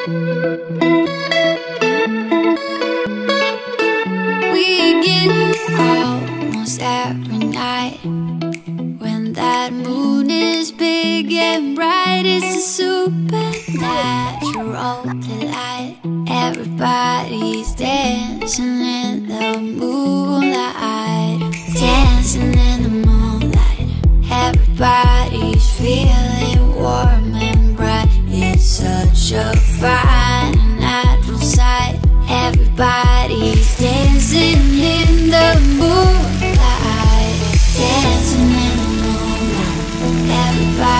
Almost every night when that moon is big and bright. It's a supernatural delight. Everybody's dancing in the moonlight, dancing in find. Everybody's dancing in the moonlight, dancing in the moonlight. Everybody.